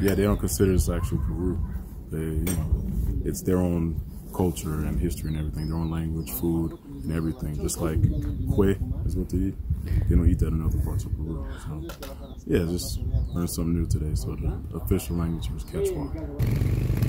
Yeah, they don't consider this actual Peru. They, you know, it's their own culture and history and everything, their own language, food, and everything. Just like cuy is what they eat. They don't eat that in other parts of Peru. So, yeah, just learned something new today. So the official language was Quechua.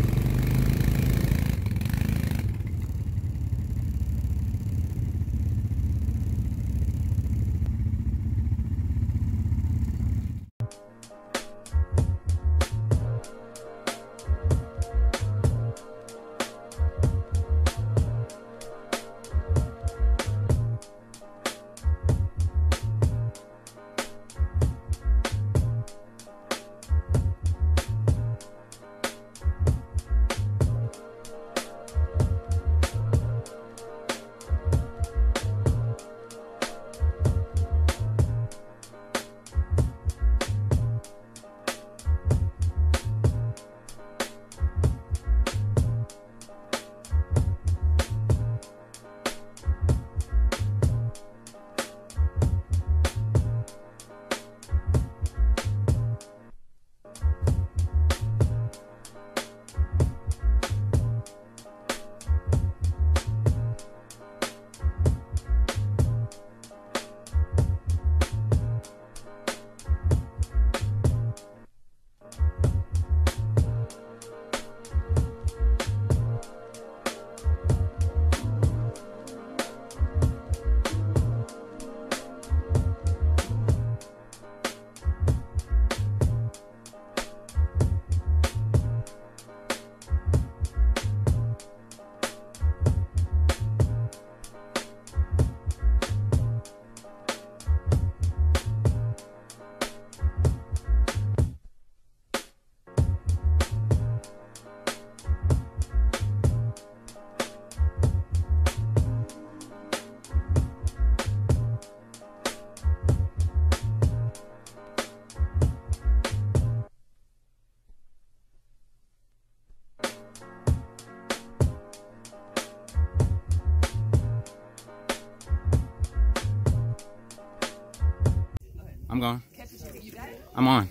I'm going. I'm on.